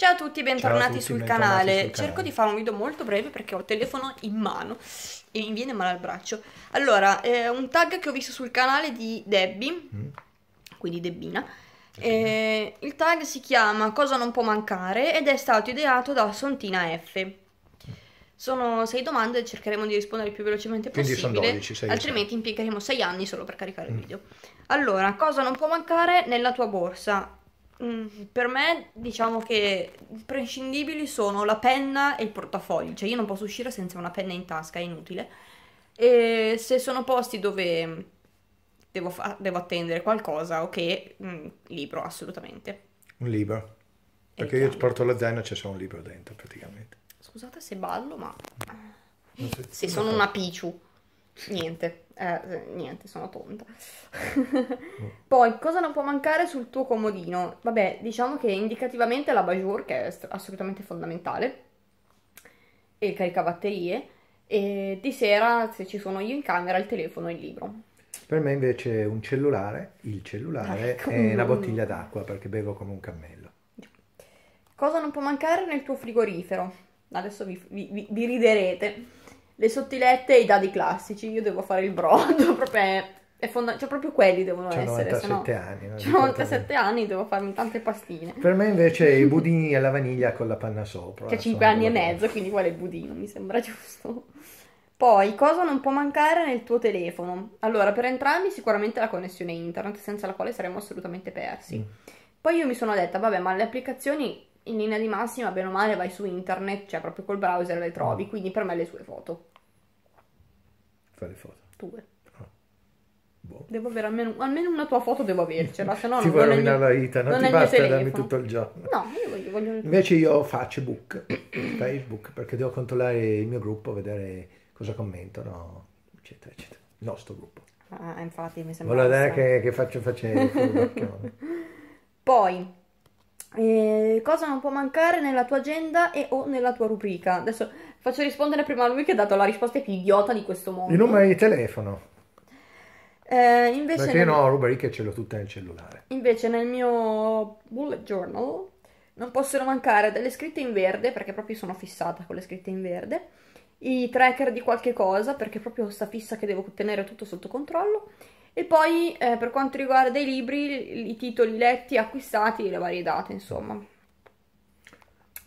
Ciao a tutti, bentornati a tutti, sul bentornati canale. sul Cerco canale. di fare un video molto breve perché ho il telefono in mano e mi viene male al braccio. Allora, eh, un tag che ho visto sul canale di Debbie, Mm. quindi Debbina. Eh, il tag si chiama Cosa non può mancare ed è stato ideato da Sontina F. Sono sei domande, cercheremo di rispondere il più velocemente Quindi possibile, 12, sei altrimenti impiegheremo sei anni solo per caricare il Mm. video. Allora, cosa non può mancare nella tua borsa? Mm, per me, diciamo che imprescindibili sono la penna e il portafoglio, cioè io non posso uscire senza una penna in tasca, è inutile. E se sono posti dove devo, devo attendere qualcosa, ok, mm, libro, assolutamente. Un libro. Perché io porto lo zaino e c'è solo un libro dentro praticamente. Scusate se ballo, ma... Non sono so. una picciu. Niente, eh, eh, niente, sono tonta. Poi, cosa non può mancare sul tuo comodino? Vabbè, diciamo che indicativamente la Bajour, che è assolutamente fondamentale, e il caricabatterie, e di sera, se ci sono io in camera, il telefono e il libro. Per me invece un cellulare, il cellulare Ecco. e una bottiglia d'acqua perché bevo come un cammello. Cosa non può mancare nel tuo frigorifero? Adesso vi- vi- vi riderete. Le sottilette e i dadi classici. Io devo fare il brodo, proprio è, è fonda- cioè proprio quelli devono C'ho essere. 97 sennò- anni. C'ho ricordo 97 anni, devo farmi tante pastine. Per me invece i budini alla vaniglia con la panna sopra. Che ha sono 5 anni e mezzo, quindi qual è il budino? Mi sembra giusto. Poi, cosa non può mancare nel tuo telefono? Allora, per entrambi sicuramente la connessione internet, senza la quale saremmo assolutamente persi. Mm. Poi io mi sono detta, vabbè, ma le applicazioni in linea di massima, bene o male, vai su internet, cioè proprio col browser le trovi, quindi per me le sue foto. Fare foto. Due. Boh. Devo avere almeno, almeno una tua foto, devo avercela, se no ti non vuoi rovinare mio- la vita, non, non ti basta darmi tutto il giorno. No, io voglio, voglio... Invece io faccio book, Facebook, perché devo controllare il mio gruppo, vedere cosa commentano, eccetera, eccetera. Il nostro gruppo. Ah, infatti mi sembra... Volevo vedere che, che faccio facendo. furbacchione. Poi, eh, cosa non può mancare nella tua agenda e o nella tua rubrica? Adesso faccio rispondere prima a lui che ha dato la risposta più idiota di questo mondo. Il numero di telefono, Eh, invece, perché nel, ho rubriche ce l'ho tutte nel cellulare. invece nel mio bullet journal non possono mancare delle scritte in verde, perché proprio sono fissata con le scritte in verde, i tracker di qualche cosa, perché proprio sta fissa che devo tenere tutto sotto controllo, e poi eh, per quanto riguarda i libri, i titoli letti, acquistati e le varie date, insomma.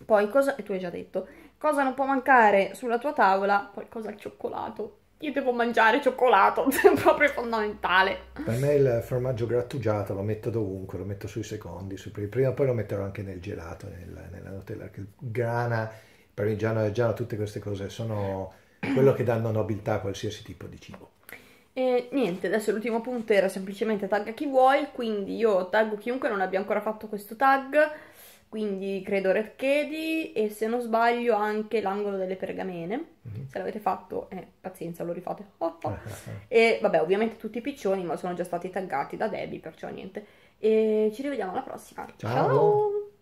Poi cosa, e tu hai già detto, cosa non può mancare sulla tua tavola? Qualcosa al cioccolato. Io devo mangiare cioccolato, è proprio fondamentale. Per me il formaggio grattugiato lo metto dovunque, lo metto sui secondi, sui primi, prima poi lo metterò anche nel gelato, nel- nella Nutella, che grana, parmigiano reggiano, tutte queste cose sono quello che danno nobiltà a qualsiasi tipo di cibo. E niente, adesso l'ultimo punto era semplicemente tagga chi vuoi, quindi io taggo chiunque non abbia ancora fatto questo tag, quindi credo Red Kedi e se non sbaglio anche l'angolo delle pergamene. Mhm. Se l'avete fatto, eh, pazienza, lo rifate. Oh, oh. E vabbè, ovviamente tutti i piccioni, ma sono già stati taggati da Debbie, perciò niente. E ci rivediamo alla prossima. Ciao. Ciao.